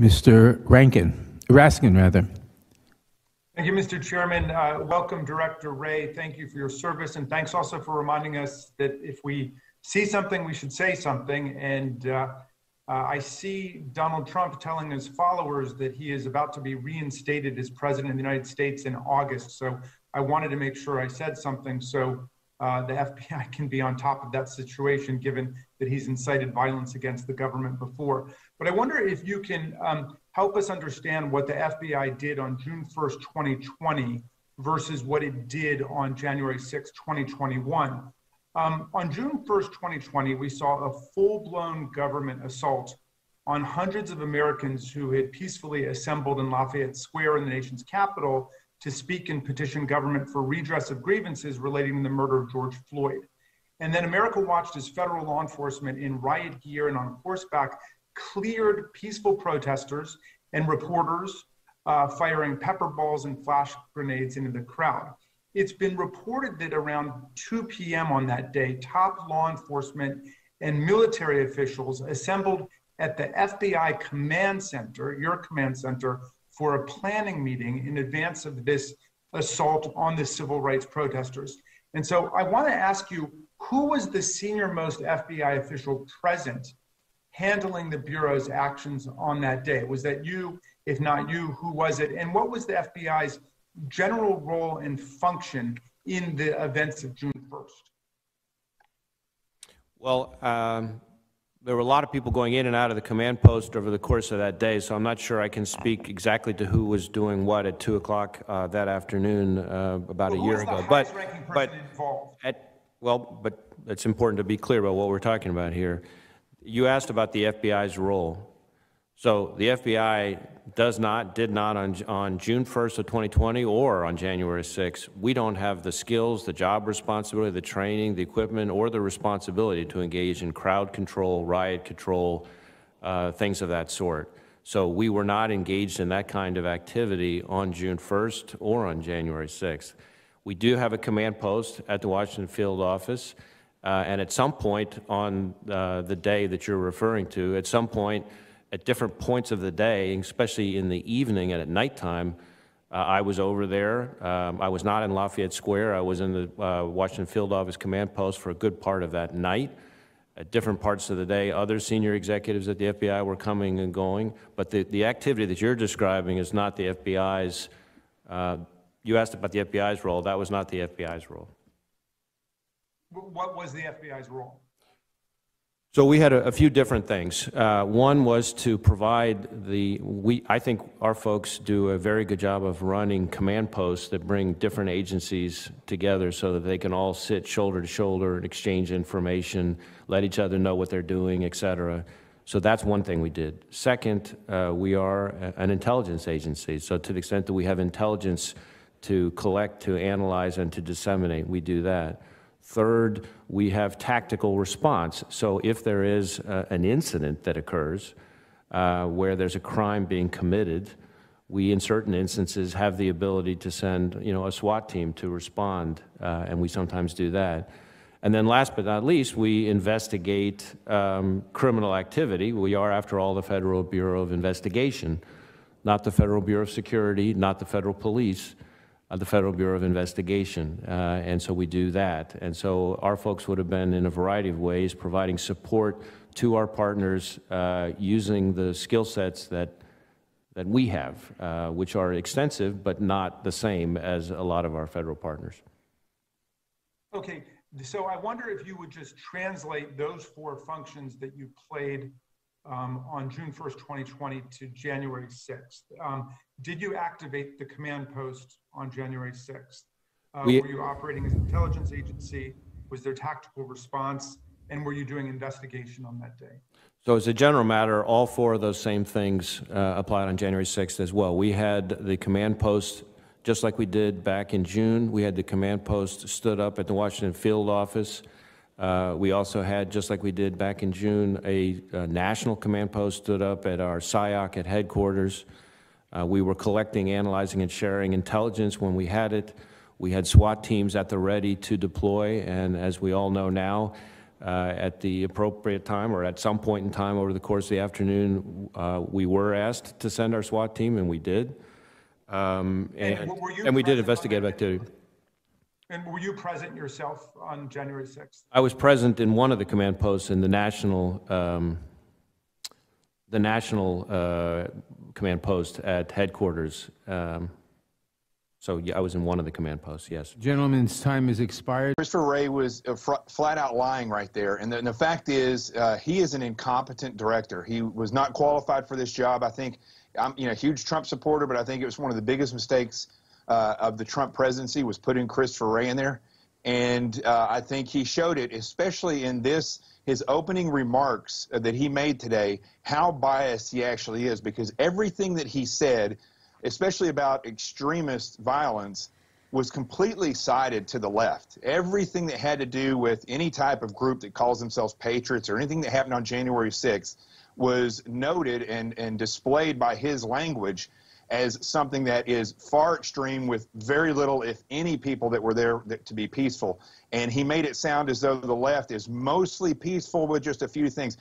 Mr. Rankin, Raskin, rather. Thank you, Mr. Chairman. Uh, welcome, Director Wray. Thank you for your service, and thanks also for reminding us that if we see something, we should say something. And uh, uh, I see Donald Trump telling his followers that he is about to be reinstated as president of the United States in August. So I wanted to make sure I said something so uh, the FBI can be on top of that situation, given that he's incited violence against the government before. But I wonder if you can um, help us understand what the FBI did on June 1st, 2020 versus what it did on January 6, 2021. Um, on June 1st, 2020, we saw a full blown government assault on hundreds of Americans who had peacefully assembled in Lafayette Square in the nation's capital to speak and petition government for redress of grievances relating to the murder of George Floyd. And then America watched as federal law enforcement in riot gear and on horseback cleared peaceful protesters and reporters uh, firing pepper balls and flash grenades into the crowd. It's been reported that around 2 p.m. on that day, top law enforcement and military officials assembled at the FBI command center, your command center, for a planning meeting in advance of this assault on the civil rights protesters. And so I want to ask you who was the senior most FBI official present handling the Bureau's actions on that day? Was that you? If not you, who was it? And what was the FBI's general role and function in the events of June 1st? Well, um, there were a lot of people going in and out of the command post over the course of that day, so I'm not sure I can speak exactly to who was doing what at 2 o'clock uh, that afternoon uh, about well, a year ago. But, but, at, well, but it's important to be clear about what we're talking about here. You asked about the FBI's role. So the FBI does not, did not on, on June 1st of 2020 or on January 6th. We don't have the skills, the job responsibility, the training, the equipment, or the responsibility to engage in crowd control, riot control, uh, things of that sort. So we were not engaged in that kind of activity on June 1st or on January 6th. We do have a command post at the Washington field office. Uh, and at some point on uh, the day that you're referring to, at some point, at different points of the day, especially in the evening and at nighttime, uh, I was over there. Um, I was not in Lafayette Square. I was in the uh, Washington Field Office Command Post for a good part of that night. At different parts of the day, other senior executives at the FBI were coming and going. But the, the activity that you're describing is not the FBI's. Uh, you asked about the FBI's role. That was not the FBI's role. What was the FBI's role? So we had a, a few different things. Uh, one was to provide the, we, I think our folks do a very good job of running command posts that bring different agencies together so that they can all sit shoulder to shoulder and exchange information, let each other know what they're doing, et cetera. So that's one thing we did. Second, uh, we are an intelligence agency. So to the extent that we have intelligence to collect, to analyze, and to disseminate, we do that. Third, we have tactical response. So if there is uh, an incident that occurs uh, where there's a crime being committed, we in certain instances have the ability to send you know, a SWAT team to respond, uh, and we sometimes do that. And then last but not least, we investigate um, criminal activity. We are, after all, the Federal Bureau of Investigation, not the Federal Bureau of Security, not the Federal Police the Federal Bureau of Investigation. Uh, and so we do that. And so our folks would have been in a variety of ways providing support to our partners uh, using the skill sets that, that we have, uh, which are extensive but not the same as a lot of our federal partners. Okay, so I wonder if you would just translate those four functions that you played um, on June 1st, 2020 to January 6th. Um, did you activate the command post on January 6th? Uh, we, were you operating as an intelligence agency? Was there tactical response? And were you doing investigation on that day? So as a general matter, all four of those same things uh, applied on January 6th as well. We had the command post, just like we did back in June, we had the command post stood up at the Washington field office. Uh, we also had, just like we did back in June, a, a national command post stood up at our SIOC at headquarters. Uh, we were collecting, analyzing, and sharing intelligence when we had it. We had SWAT teams at the ready to deploy, and as we all know now, Uh, At the appropriate time, or at some point in time over the course of the afternoon, uh, we were asked to send our SWAT team, and we did. Um, And And and we did investigative activity. And were you present yourself on January 6th? I was present in one of the command posts in the national, um, the national uh, command post at headquarters. Um, So, yeah, I was in one of the command posts, yes. Gentlemen's time is expired. Christopher Wray was uh, fr- flat out lying right there. And the, and the fact is, uh, he is an incompetent director. He was not qualified for this job. I think I'm you know, a huge Trump supporter, but I think it was one of the biggest mistakes uh, of the Trump presidency was putting Christopher Wray in there. And uh, I think he showed it, especially in this his opening remarks that he made today, how biased he actually is, because everything that he said, especially about extremist violence, was completely sided to the left. Everything that had to do with any type of group that calls themselves patriots or anything that happened on January 6th was noted and, and displayed by his language as something that is far extreme with very little, if any, people that were there that, to be peaceful. And he made it sound as though the left is mostly peaceful with just a few things.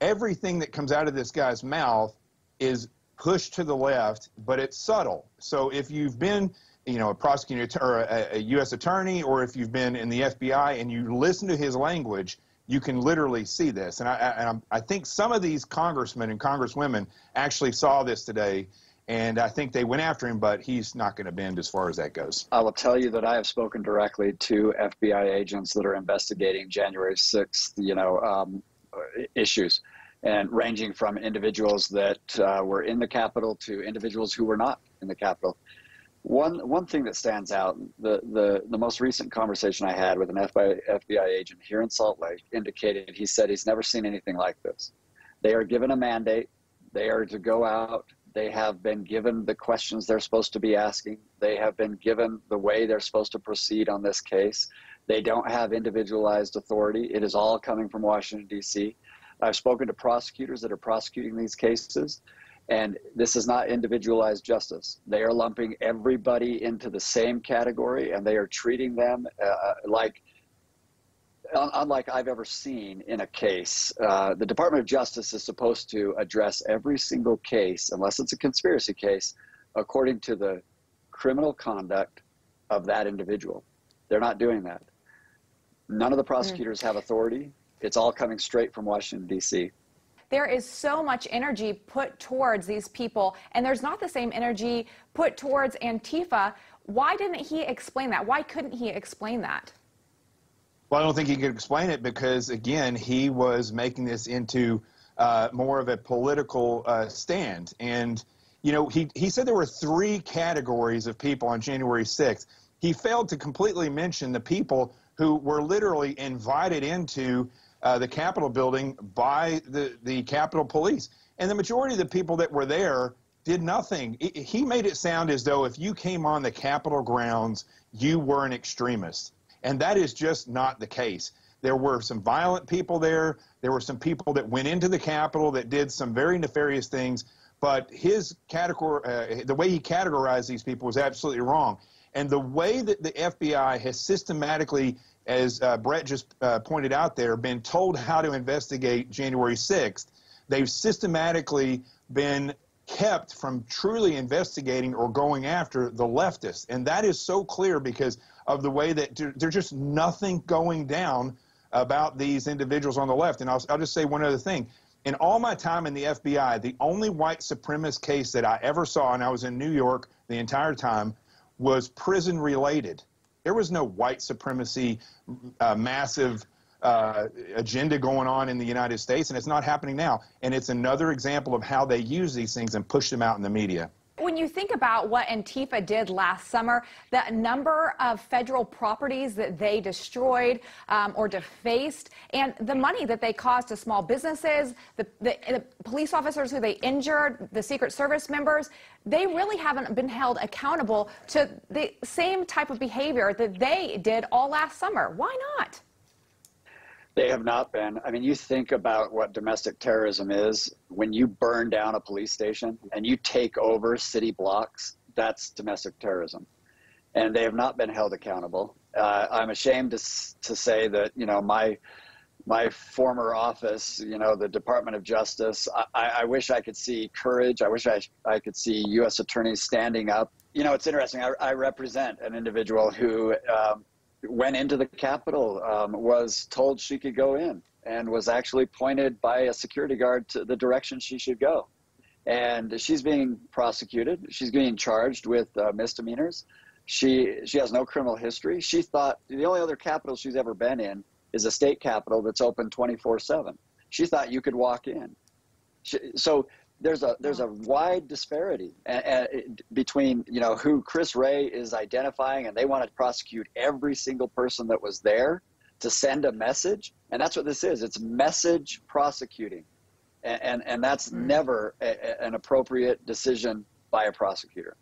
Everything that comes out of this guy's mouth is pushed to the left, but it's subtle. So if you've been, you know, a prosecutor or a, a U.S. attorney, or if you've been in the FBI and you listen to his language, you can literally see this. And I, I, I think some of these congressmen and congresswomen actually saw this today, and I think they went after him, but he's not going to bend as far as that goes. I will tell you that I have spoken directly to FBI agents that are investigating January 6th, you know, um, issues, and ranging from individuals that uh, were in the Capitol to individuals who were not in the Capitol. One one thing that stands out, the the the most recent conversation I had with an FBI FBI agent here in Salt Lake indicated he said he's never seen anything like this. They are given a mandate. They are to go out. They have been given the questions they're supposed to be asking. They have been given the way they're supposed to proceed on this case. They don't have individualized authority. It is all coming from Washington, D.C. I've spoken to prosecutors that are prosecuting these cases, and this is not individualized justice. They are lumping everybody into the same category, and they are treating them uh, like un- unlike I've ever seen in a case. Uh, the Department of Justice is supposed to address every single case, unless it's a conspiracy case, according to the criminal conduct of that individual. They're not doing that. None of the prosecutors have authority. It's all coming straight from Washington, D.C. there is so much energy put towards these people, and there's not the same energy put towards Antifa. Why didn't he explain that? Why couldn't he explain that? Well, I don't think he could explain it because, again, he was making this into uh, more of a political uh, stand. And, you know, he, he said there were three categories of people on January 6th. He failed to completely mention the people who were literally invited into uh, the Capitol building by the, the Capitol Police. And the majority of the people that were there did nothing. He- He made it sound as though if you came on the Capitol grounds, you were an extremist. And that is just not the case. There were some violent people there. There were some people that went into the Capitol that did some very nefarious things. But his category, uh, the way he categorized these people was absolutely wrong. And the way that the FBI has systematically, as uh, Brett just uh, pointed out there, been told how to investigate January 6th, they've systematically been kept from truly investigating or going after the leftists. And that is so clear because of the way that there's just nothing going down about these individuals on the left. And I'll, I'll just say one other thing. In all my time in the FBI, the only white supremacist case that I ever saw, and I was in New York the entire time, was prison related. There was no white supremacy, uh, massive uh, agenda going on in the United States, and it's not happening now. And it's another example of how they use these things and push them out in the media. When you think about what Antifa did last summer, the number of federal properties that they destroyed um, or defaced, and the money that they caused to small businesses, the, the, the police officers who they injured, the Secret Service members, they really haven't been held accountable to the same type of behavior that they did all last summer. Why not? They have not been. I mean, you think about what domestic terrorism is. When you burn down a police station and you take over city blocks, that's domestic terrorism. And they have not been held accountable. Uh, I'm ashamed to, to say that, you know, my my former office, you know, the Department of Justice. I, I wish I could see courage. I wish I, I could see U.S. attorneys standing up. You know, it's interesting. I, I represent an individual who um, went into the Capitol, um, was told she could go in, and was actually pointed by a security guard to the direction she should go. And she's being prosecuted. She's being charged with uh, misdemeanors. She she has no criminal history. She thought the only other capital she's ever been in is a state capitol that's open 24/7. She thought you could walk in. She, so there's a there's a wide disparity between you know who Chris Wray is identifying, and they want to prosecute every single person that was there to send a message, and that's what this is. It's message prosecuting, and and, and that's mm. never a, an appropriate decision by a prosecutor.